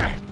Ah!